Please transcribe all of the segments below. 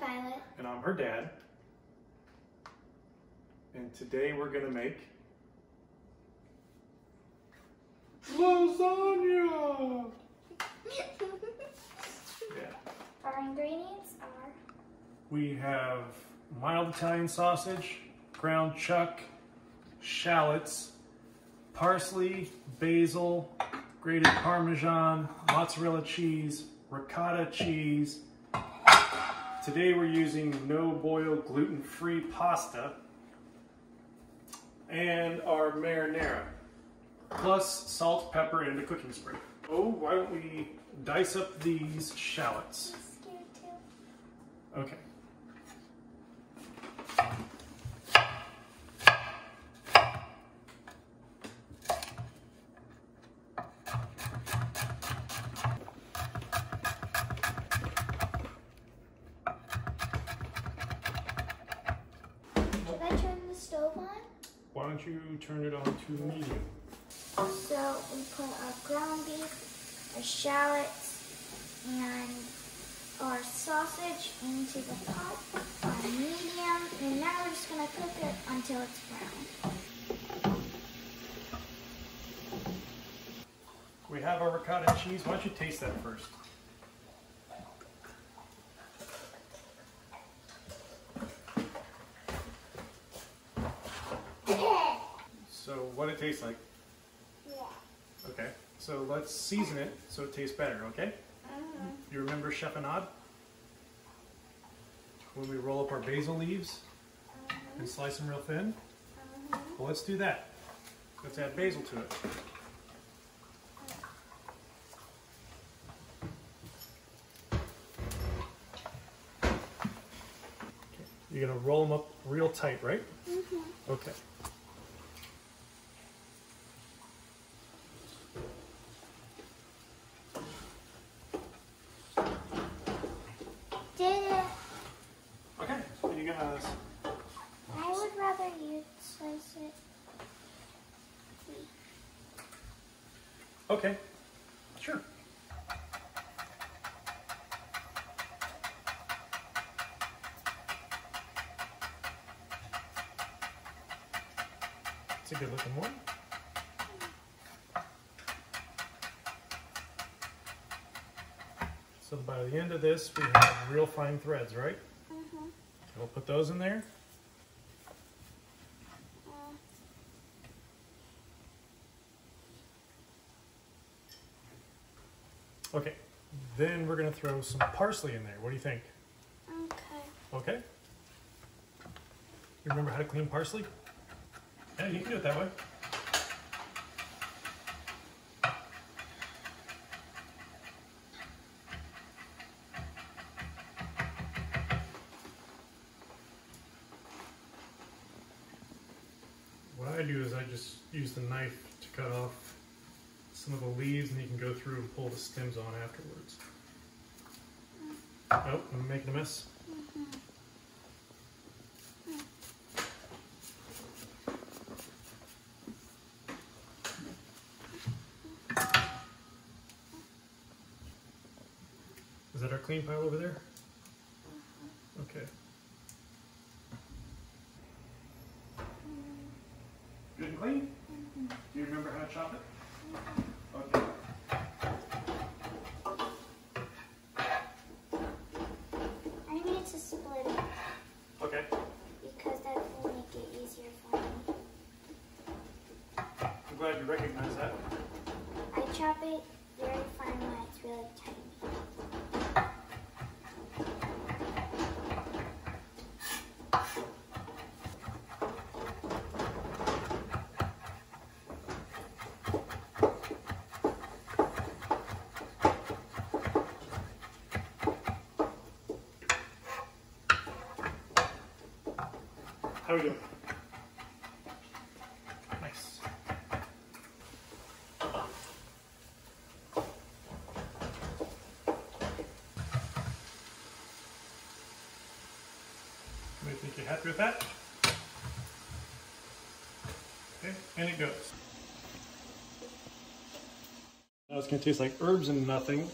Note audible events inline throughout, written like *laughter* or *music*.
Violet. and I'm her dad. And today we're gonna make lasagna. *laughs* Yeah. Our ingredients are We have mild Italian sausage, ground chuck, shallots, parsley, basil, grated parmesan, mozzarella cheese, ricotta cheese. Today we're using no boil gluten-free pasta and our marinara, plus salt, pepper, and a cooking spray. Oh, why don't we dice up these shallots? Okay. Should I turn the stove on? Why don't you turn it on to medium? So we put our ground beef, our shallots, and our sausage into the pot on medium, and now we're just gonna cook it until it's brown. We have our ricotta cheese. Why don't you taste that first? So what it tastes like? Yeah. Okay. So let's season it so it tastes better, okay? You remember Chef Anad? When we roll up our basil leaves and slice them real thin? Well, let's do that. Let's add basil to it. You're gonna roll them up real tight, right? Mm -hmm. Okay. Did it? Okay. I would rather you slice it. Okay. Sure. It's a good looking one. So by the end of this, we have real fine threads, right? We'll put those in there. Okay. Then we're gonna throw some parsley in there. What do you think? Okay. Okay. You remember how to clean parsley? Yeah, you can do it that way. What I do is I just use the knife to cut off some of the leaves and you can go through and pull the stems on afterwards. Oh, I'm making a mess. Is that our clean pile over there? Okay. Good and clean? Do you remember how to chop it? Okay. I need to split it Okay. because that will make it easier for me. I'm glad you recognize that. I chop it very fine when it's really tiny. How we doing? Nice. I think you're happy with that. Okay, and it goes. Now it's gonna taste like herbs and nothing.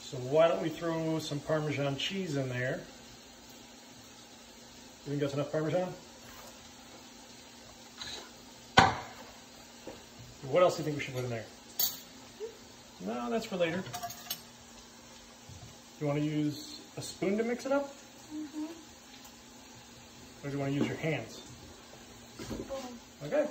So why don't we throw some Parmesan cheese in there? You think that's enough Parmesan? What else do you think we should put in there? No, that's for later. You want to use a spoon to mix it up? Mm-hmm. Or do you want to use your hands? Okay.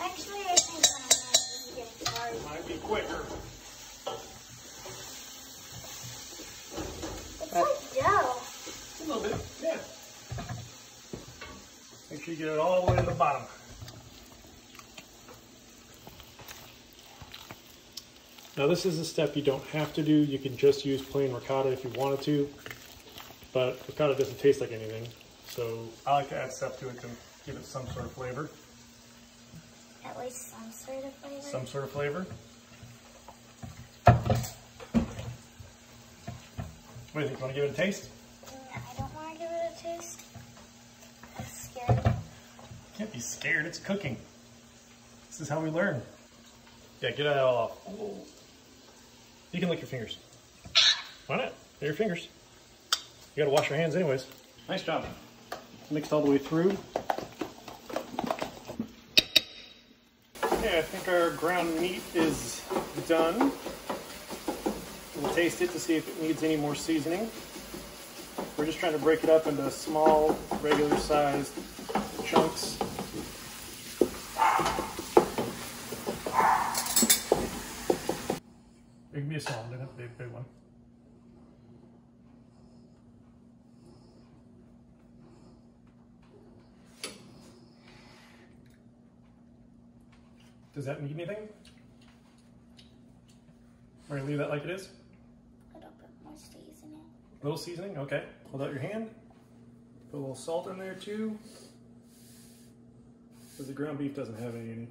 Actually, I think I'm not get started. Might be quicker. It's like dough. A little bit, yeah. Make sure you get it all the way to the bottom. Now this is a step you don't have to do. You can just use plain ricotta if you wanted to, but ricotta doesn't taste like anything. So I like to add stuff to it to give it some sort of flavor. At least some sort of flavor. Some sort of flavor. What do you think? Want to give it a taste? I don't want to give it a taste. I'm scared. Can't be scared. It's cooking. This is how we learn. Yeah, get it all off. You can lick your fingers. Why not? They're your fingers. You gotta wash your hands anyways. Nice job. Mixed all the way through. Okay, I think our ground meat is done. We'll taste it to see if it needs any more seasoning. We're just trying to break it up into small, regular sized chunks. It can be a small doesn't have to be a big one. Does that need anything? Or you leave that like it is? I don't put more seasoning. A little seasoning, okay. Hold out your hand. Put a little salt in there too. Because the ground beef doesn't have any.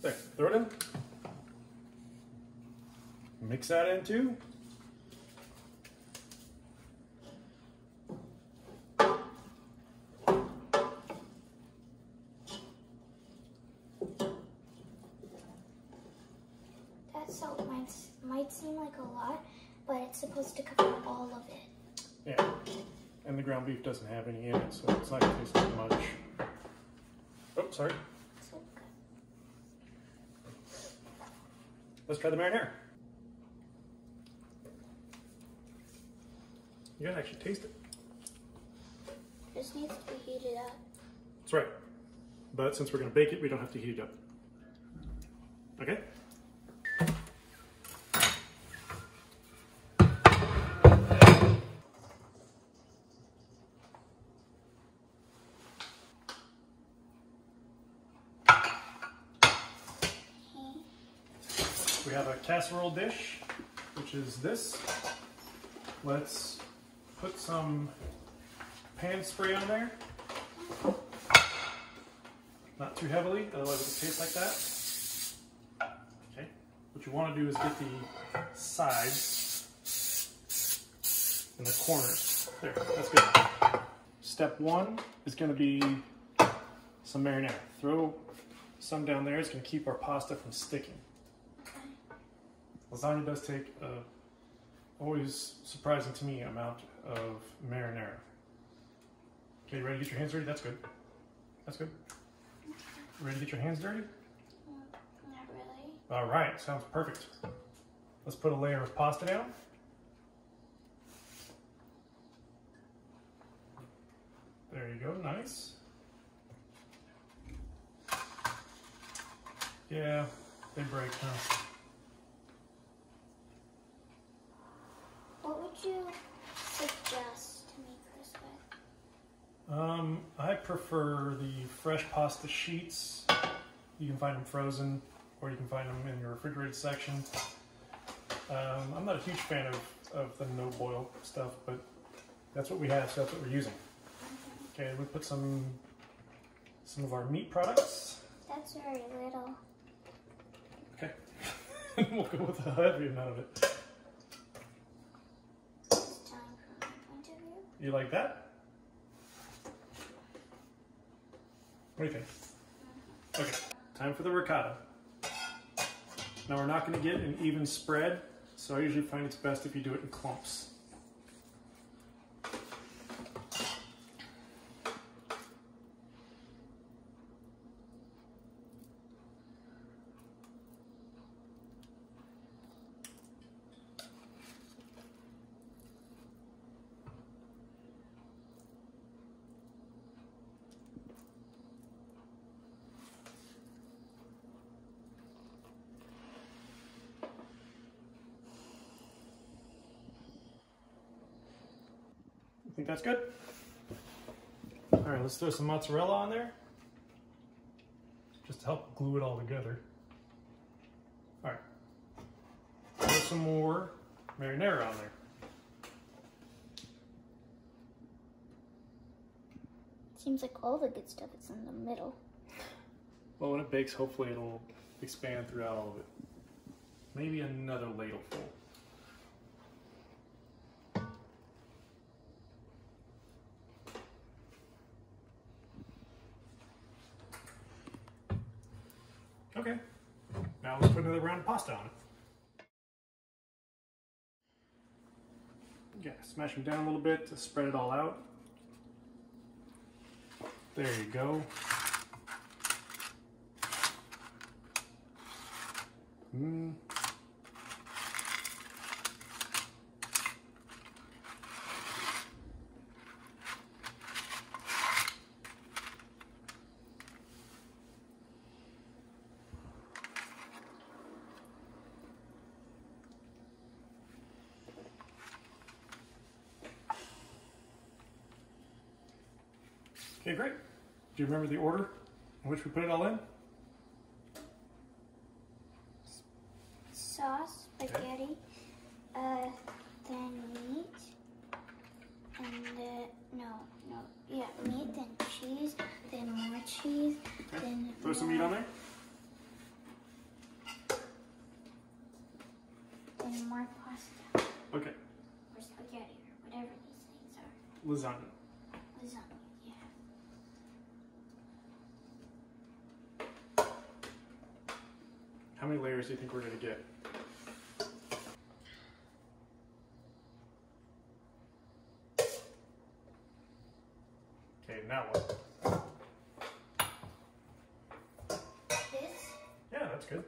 There, throw it in. Mix that in too. That salt might, might seem like a lot, but it's supposed to cover all of it. Yeah. And the ground beef doesn't have any in it, so it's not gonna taste like much. Oh, sorry. Let's try the marinara. You gotta actually taste it. This needs to be heated up. That's right. But since we're gonna bake it, we don't have to heat it up. Okay? We have a casserole dish, which is this. Let's put some pan spray on there. Not too heavily, otherwise it will taste like that. Okay. What you want to do is get the sides and the corners. There, that's good. Step one is going to be some marinara. Throw some down there. It's going to keep our pasta from sticking. Lasagna does take a always surprising to me amount of marinara. Okay, you ready to get your hands dirty? That's good. That's good. Ready to get your hands dirty? Mm, Not really. All right, sounds perfect. Let's put a layer of pasta down. There you go, nice. Yeah, they break, huh? What would you suggest to make this with? Um, I prefer the fresh pasta sheets. You can find them frozen, or you can find them in your refrigerated section. Um, I'm not a huge fan of, of the no boil stuff, but that's what we have, so that's what we're using. Okay, we put some some of our meat products. That's very little. Okay, *laughs* we'll go with a heavy amount of it. From my point of view. You like that? What do you think? Okay, time for the ricotta. Now we're not going to get an even spread, So I usually find it's best if you do it in clumps. Think that's good? All right, let's throw some mozzarella on there. Just to help glue it all together. All right. Throw some more marinara on there. Seems like all the good stuff is in the middle. Well, when it bakes, hopefully it'll expand throughout all of it. Maybe another ladleful. Okay. Now let's put another round of pasta on it. Yeah, smash them down a little bit to spread it all out. There you go. Mm. Okay, great. Do you remember the order in which we put it all in? Sauce, spaghetti, uh, then meat, and uh, no, no, yeah, meat, then cheese, then more cheese, Okay. then Throw some meat on there. then more pasta Okay. or spaghetti or whatever these things are. Lasagna, yeah. How many layers do you think we're going to get? Okay, now what? This Yeah, that's good.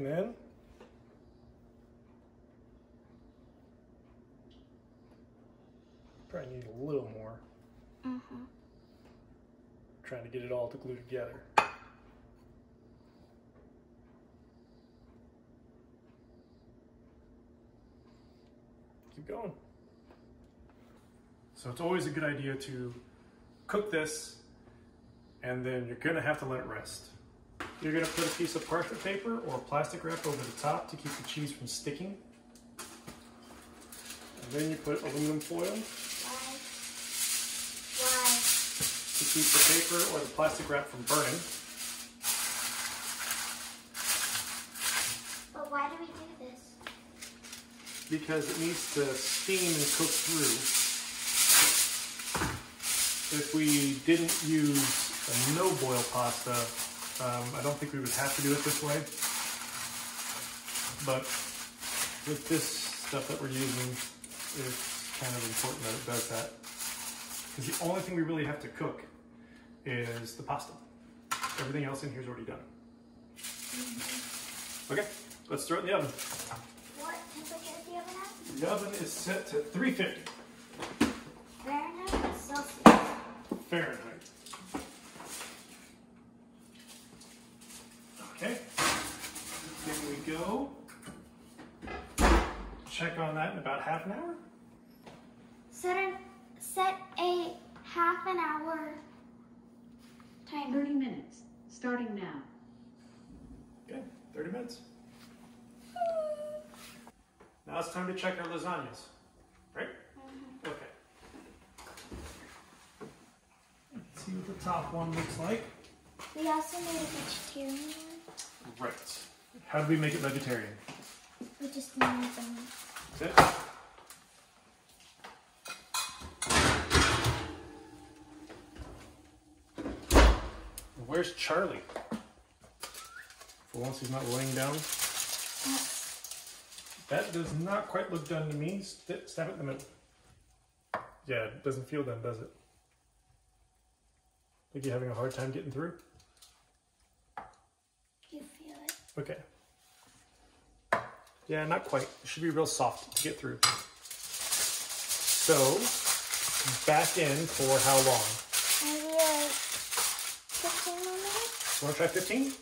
Okay, and then probably need a little more. Mm-hmm. Trying to get it all to glue together. Keep going. So it's always a good idea to cook this and then you're gonna have to let it rest. You're gonna put a piece of parchment paper or plastic wrap over the top to keep the cheese from sticking. And then you put aluminum foil Why? Why? to keep the paper or the plastic wrap from burning. But why do we do this? because it needs to steam and cook through. If we didn't use a no boil pasta, um, I don't think we would have to do it this way. But with this stuff that we're using, it's kind of important that it does that. Because the only thing we really have to cook is the pasta. Everything else in here is already done. Okay, let's throw it in the oven. What temperature is the oven at? The oven is set to 350 Fahrenheit or Celsius? Fahrenheit. Okay. Then we go. Check on that in about half an hour. Set, an, set a half an hour timer. 30 minutes, starting now. Okay, 30 minutes. Now it's time to check our lasagnas, right? Mm-hmm. Okay. Let's see what the top one looks like. We also made a vegetarian one. Right. How do we make it vegetarian? We just need them. That's it. Where's Charlie? For once he's not laying down. That does not quite look done to me. St- Stab it in the middle. Yeah, it doesn't feel done, does it? Think you're having a hard time getting through? You feel it? Okay. Yeah, not quite. It should be real soft to get through. So, back in for how long? Maybe like 15 minutes? You want to try 15?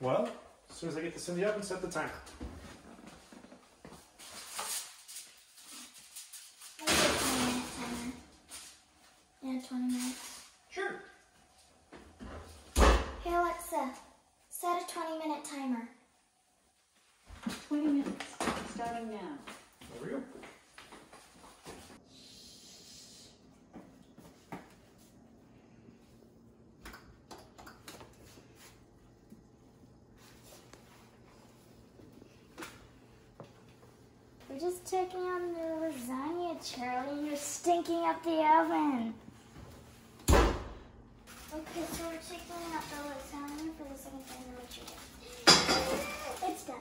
Well, as soon as I get this in the oven, set the timer. Maybe a 20 minute timer. Yeah, 20 minutes. Sure. Hey Alexa, set a 20 minute timer. 20 minutes, starting now. There we go. We're just checking on the lasagna, Charlie. You're stinking up the oven. Okay, so we're checking out the lasagna for the second time in what you did. It's done.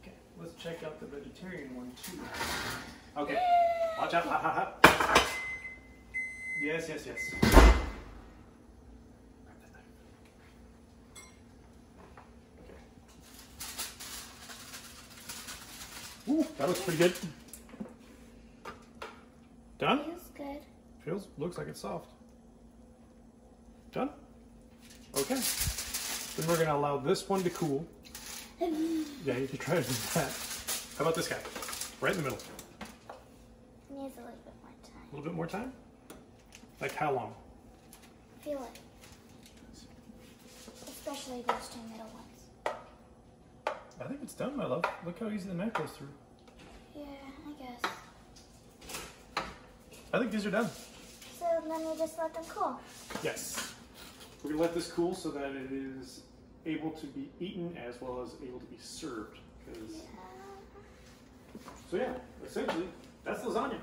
Okay, let's check out the vegetarian one too. Okay, watch out, hot, hot, hot. Yes, yes, yes. That Ooh, that looks pretty good. Done? Feels good. Feels, looks like it's soft. Done? Okay. Then we're gonna allow this one to cool. *laughs* Yeah, you can try to do that. How about this guy? Right in the middle. Needs a little bit more time. A little bit more time? Like how long? Feel it. Especially those two middle ones. I think it's done, my love. Look how easy the knife goes through. Yeah, I guess. I think these are done. So then we just let them cool. Yes. We're gonna let this cool so that it is able to be eaten as well as able to be served. 'Cause- So yeah, essentially, that's lasagna.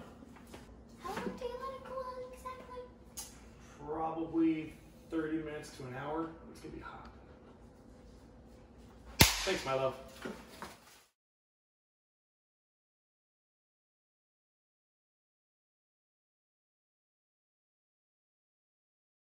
How long do you let it cool exactly? Probably 30 minutes to an hour. It's gonna be hot. Thanks, my love.